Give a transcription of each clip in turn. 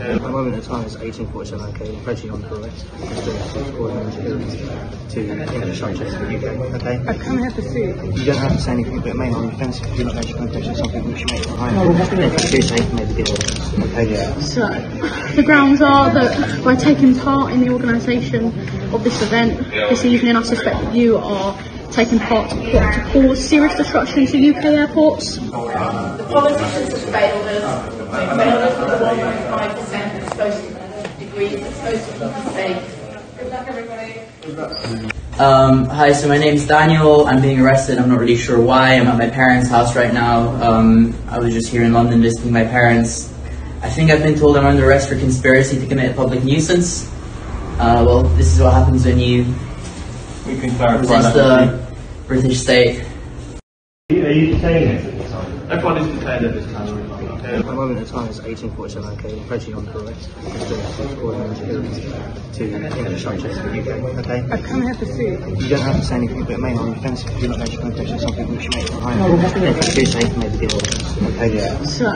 Uh, at the moment the time is 1847 okay, I'm approaching on. Just doing four interference to infrastructure in the UK, okay? I come here for food. You don't have to say anything, but main on defence, if you're not mentioning confession, some people should make it behind. If you do say, you maybe this, okay? Yeah. So, the grounds are that by taking part in the organisation of this event this evening, I suspect that you are taking part to, to cause serious destruction to UK airports. The politicians have failed us. They've failed us with the 1.5% that's supposed to degrees that's supposed to keep us safe. Good luck, everybody. Um, hi, so my name's Daniel. I'm being arrested. I'm not really sure why. I'm at my parents' house right now. Um, I was just here in London visiting my parents. I think I've been told I'm under arrest for conspiracy to commit a public nuisance. Uh, well, this is what happens when you We can clarify resist that. the British state. Are you saying this at this time? Everyone is detained at this time. At the moment the time is 1847 okay, I'm approaching on correct. Just doing four interference to infrastructure in the UK, okay? I come here for food. You don't have to say anything, but main on defence, if you're not mentioning confession, some people should make it behind. If you do say, you can maybe deal with okay? Yeah. So,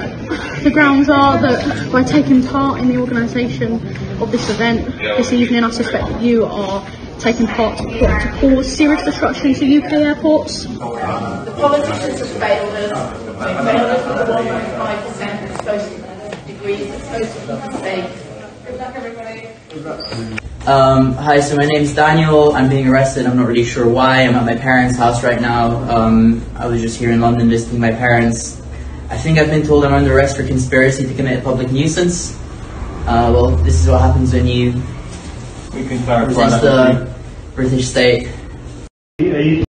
the grounds are that by taking part in the organisation of this event this evening, I suspect that you are taking part to, to cause serious destruction to UK airports. The politicians have failed us. They've failed us with the 1.5% that's to degrees that's supposed to keep us. Good luck, everybody. Um, hi, so my name's Daniel. I'm being arrested. I'm not really sure why. I'm at my parents' house right now. Um, I was just here in London visiting my parents. I think I've been told I'm under arrest for conspiracy to commit a public nuisance. Uh, well, this is what happens when you we can clarify resist. The British state.